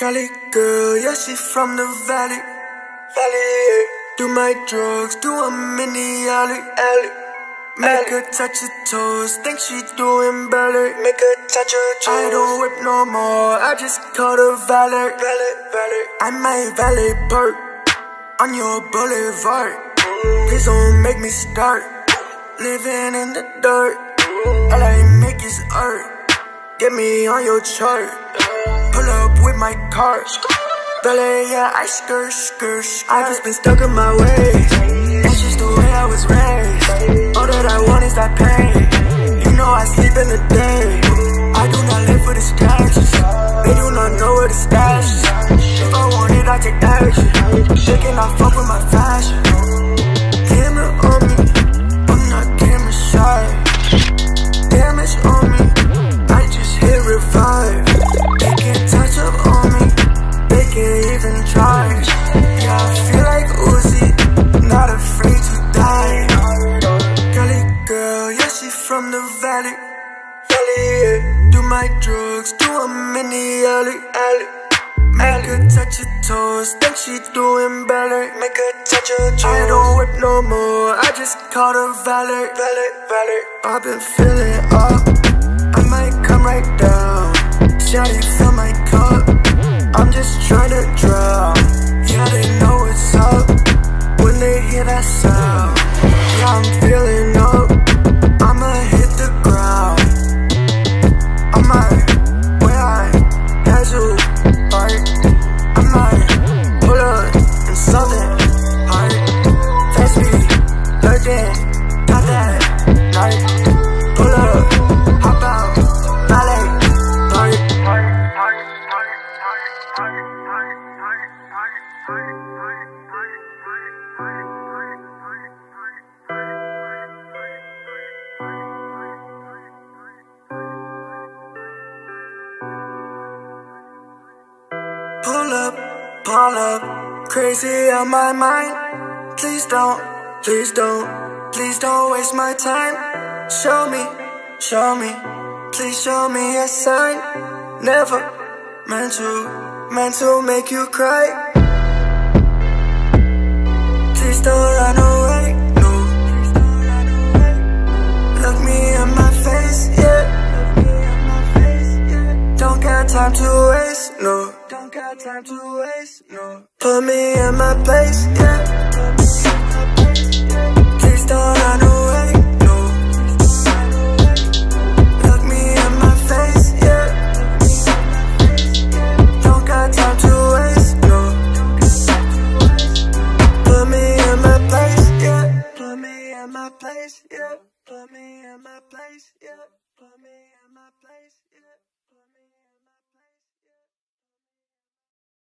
Cali girl, yeah, she from the valley. Valley, yeah. Do my drugs, do in the alley. alley. Make her touch her toes, think she doing belly. Make her touch her toes. I don't whip no more, I just call her valet. Valet, valet. I might valet perk on your boulevard. Please don't make me start living in the dirt. All I make is art. Get me on your chart. Up with my car. Valet, yeah, I skirt, skirt, skirt. I just been stuck in my ways. That's just the way I was raised. All that I want is that pain. You know I sleep in the day. I do not live for the statues. Even try. Yeah, I feel like Uzi, not afraid to die. Cali girl, yeah, she from the valley. Valley, yeah. Do my drugs, do them in the alley. alley. Make her touch her toes, think she doing belly. Make her touch her toes. I don't whip no more, I just call her valet. Valet, valet. I've been feeling up, Pull up, pull up, crazy on my mind. Please don't, please don't, please don't waste my time. Show me, show me, please show me a sign. Never meant to, meant to make you cry. Please don't run away, no. Look me in my face, yeah. Don't got time to no. Don't got time to waste, no. Put me in my place, yeah. Please don't run away, no. Look me in my face, yeah. Don't got time to waste, no. Put me in my place, yeah. Put me in my place, yeah. Put me in my place, yeah. Put me in my place, yeah.